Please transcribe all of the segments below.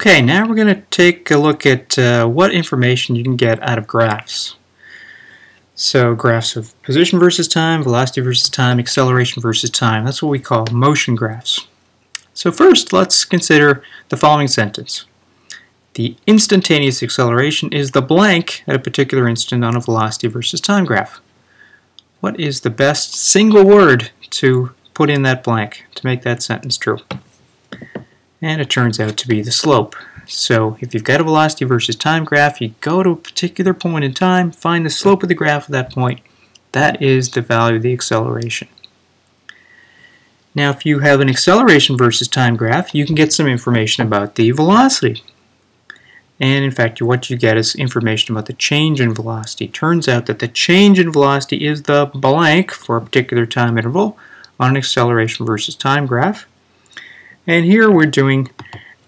Okay, now we're going to take a look at uh, what information you can get out of graphs. So graphs of position versus time, velocity versus time, acceleration versus time. That's what we call motion graphs. So first, let's consider the following sentence. The instantaneous acceleration is the blank at a particular instant on a velocity versus time graph. What is the best single word to put in that blank to make that sentence true? And it turns out to be the slope. So if you've got a velocity versus time graph, you go to a particular point in time, find the slope of the graph at that point. That is the value of the acceleration. Now if you have an acceleration versus time graph, you can get some information about the velocity. And in fact, what you get is information about the change in velocity. Turns out that the change in velocity is the blank for a particular time interval on an acceleration versus time graph. And here we're doing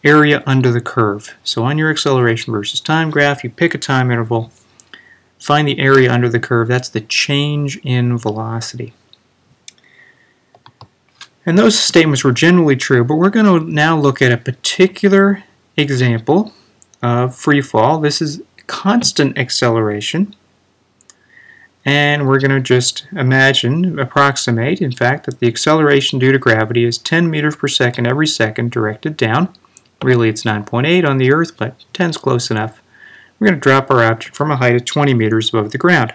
area under the curve. So on your acceleration versus time graph, you pick a time interval, find the area under the curve. That's the change in velocity. And those statements were generally true, but we're going to now look at a particular example of free fall. This is constant acceleration. And we're going to just imagine, approximate, in fact, that the acceleration due to gravity is 10 meters per second every second directed down. Really it's 9.8 on the Earth, but 10 is close enough. We're going to drop our object from a height of 20 meters above the ground.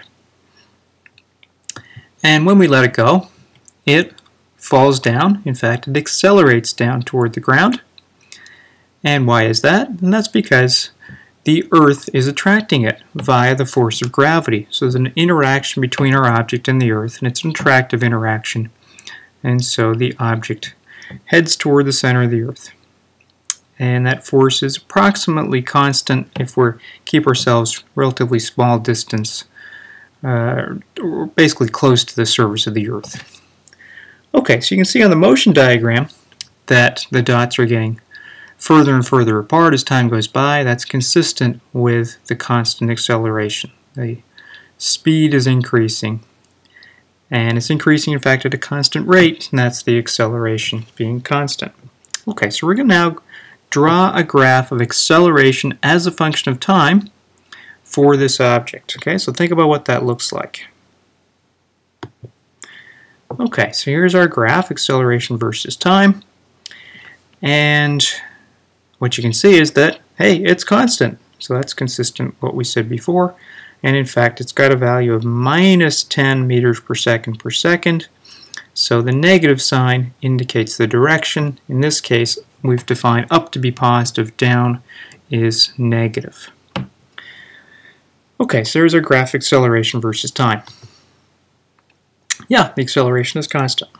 And when we let it go, it falls down. In fact, it accelerates down toward the ground. And why is that? And that's because the Earth is attracting it via the force of gravity. So there's an interaction between our object and the Earth, and it's an attractive interaction. And so the object heads toward the center of the Earth. And that force is approximately constant if we keep ourselves relatively small distance, uh, basically close to the surface of the Earth. Okay, so you can see on the motion diagram that the dots are getting further and further apart as time goes by. That's consistent with the constant acceleration. The speed is increasing. And it's increasing, in fact, at a constant rate, and that's the acceleration being constant. Okay, so we're going to now draw a graph of acceleration as a function of time for this object. Okay, so think about what that looks like. Okay, so here's our graph, acceleration versus time. And what you can see is that, hey, it's constant. So that's consistent what we said before. And in fact, it's got a value of minus 10 meters per second per second. So the negative sign indicates the direction. In this case, we've defined up to be positive, down is negative. Okay, so there's our graph acceleration versus time. Yeah, the acceleration is constant.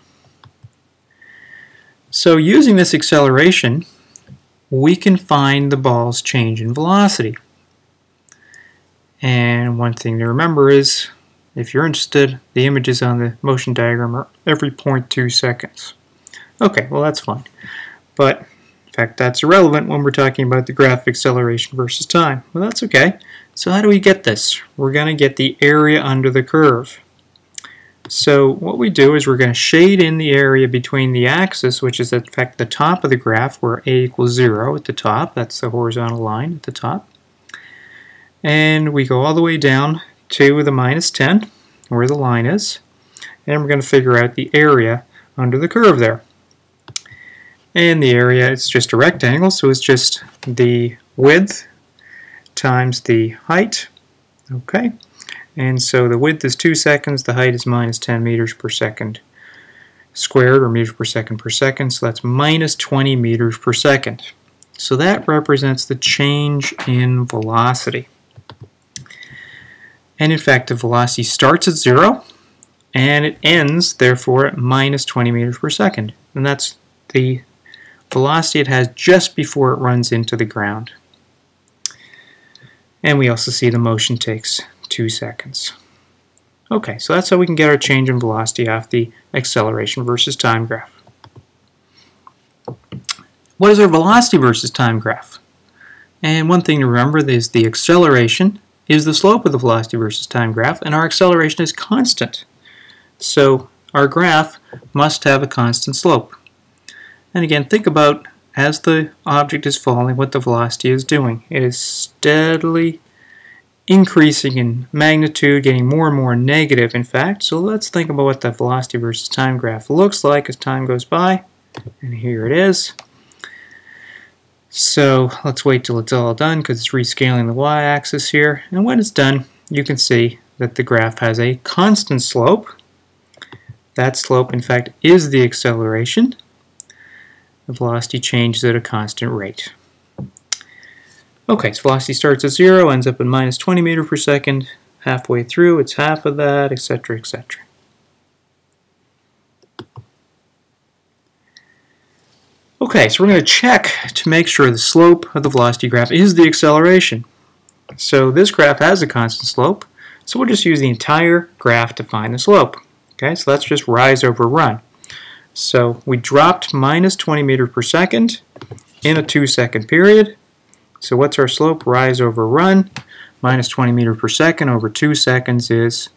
So using this acceleration, we can find the ball's change in velocity. And one thing to remember is, if you're interested, the images on the motion diagram are every 0.2 seconds. Okay, well that's fine. But, in fact, that's irrelevant when we're talking about the graph acceleration versus time. Well, that's okay. So how do we get this? We're going to get the area under the curve. So what we do is we're going to shade in the area between the axis, which is in fact the top of the graph where a equals 0 at the top. That's the horizontal line at the top. And we go all the way down to the minus 10, where the line is. And we're going to figure out the area under the curve there. And the area, it's just a rectangle, so it's just the width times the height. Okay. And so the width is 2 seconds, the height is minus 10 meters per second squared, or meters per second per second, so that's minus 20 meters per second. So that represents the change in velocity. And in fact, the velocity starts at 0, and it ends, therefore, at minus 20 meters per second. And that's the velocity it has just before it runs into the ground. And we also see the motion takes 2 seconds. Okay, so that's how we can get our change in velocity off the acceleration versus time graph. What is our velocity versus time graph? And one thing to remember is the acceleration is the slope of the velocity versus time graph, and our acceleration is constant. So our graph must have a constant slope. And again, think about as the object is falling, what the velocity is doing. It is steadily increasing in magnitude, getting more and more negative, in fact. So let's think about what the velocity versus time graph looks like as time goes by. And here it is. So let's wait till it's all done because it's rescaling the y-axis here. And when it's done, you can see that the graph has a constant slope. That slope, in fact, is the acceleration. The velocity changes at a constant rate. Okay, so velocity starts at 0, ends up at minus 20 meter per second. Halfway through, it's half of that, etc., etc. Okay, so we're going to check to make sure the slope of the velocity graph is the acceleration. So this graph has a constant slope, so we'll just use the entire graph to find the slope. Okay, so that's just rise over run. So we dropped minus 20 meters per second in a two second period. So what's our slope? Rise over run. Minus 20 meters per second over 2 seconds is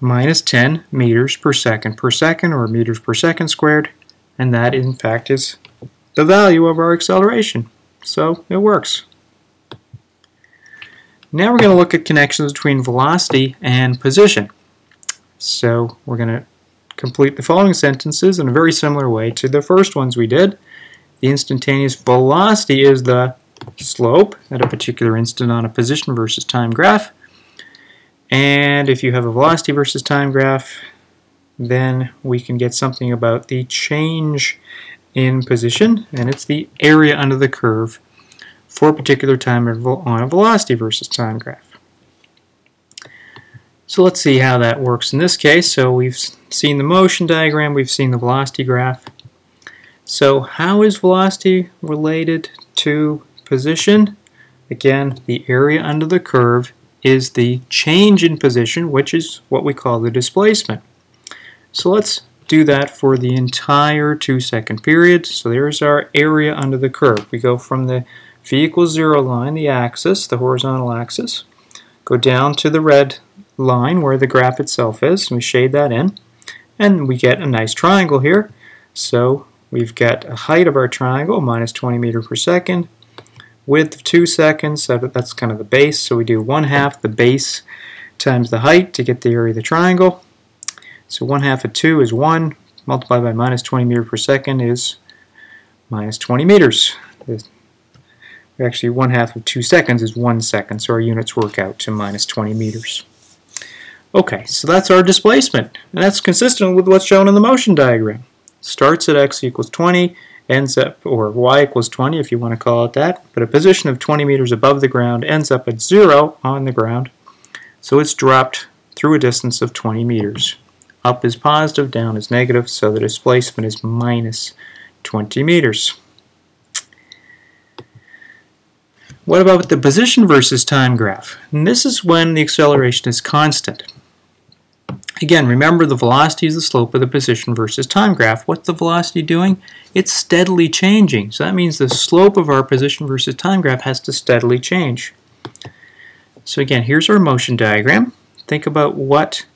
minus 10 meters per second per second, or meters per second squared. And that, in fact, is the value of our acceleration. So it works. Now we're going to look at connections between velocity and position. So we're going to complete the following sentences in a very similar way to the first ones we did. The instantaneous velocity is the slope at a particular instant on a position versus time graph. And if you have a velocity versus time graph, then we can get something about the change in position, and it's the area under the curve for a particular time interval on a velocity versus time graph. So let's see how that works in this case. So we've seen the motion diagram, we've seen the velocity graph. So how is velocity related to position, again, the area under the curve is the change in position, which is what we call the displacement. So let's do that for the entire two second period. So there's our area under the curve. We go from the v equals zero line, the axis, the horizontal axis, go down to the red line where the graph itself is, and we shade that in, and we get a nice triangle here. So we've got a height of our triangle, minus 20 meter per second, width of 2 seconds, so that's kind of the base, so we do 1 half the base times the height to get the area of the triangle. So 1 half of 2 is 1, multiplied by minus 20 meters per second is minus 20 meters. Actually, 1 half of 2 seconds is 1 second, so our units work out to minus 20 meters. Okay, so that's our displacement, and that's consistent with what's shown in the motion diagram. Starts at x equals 20, ends up, or y equals 20 if you want to call it that, but a position of 20 meters above the ground ends up at 0 on the ground, so it's dropped through a distance of 20 meters. Up is positive, down is negative, so the displacement is minus 20 meters. What about the position versus time graph? And this is when the acceleration is constant. Again, remember the velocity is the slope of the position versus time graph. What's the velocity doing? It's steadily changing. So that means the slope of our position versus time graph has to steadily change. So again, here's our motion diagram. Think about what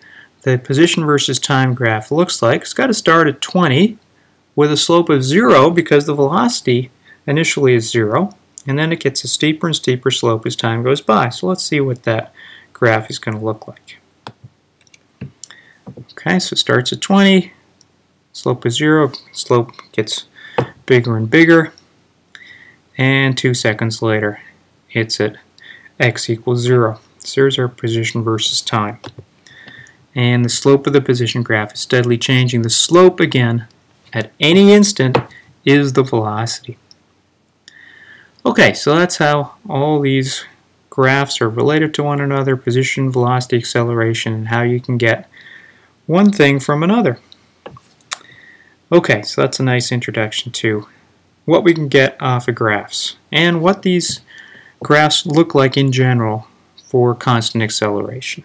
the position versus time graph looks like. It's got to start at 20 with a slope of 0 because the velocity initially is 0. And then it gets a steeper and steeper slope as time goes by. So let's see what that graph is going to look like. Okay, so it starts at 20, slope is 0, slope gets bigger and bigger, and two seconds later it's at x equals 0. So here's our position versus time. And the slope of the position graph is steadily changing. The slope, again, at any instant is the velocity. Okay, so that's how all these graphs are related to one another, position, velocity, acceleration, and how you can get one thing from another. Okay, so that's a nice introduction to what we can get off of graphs and what these graphs look like in general for constant acceleration.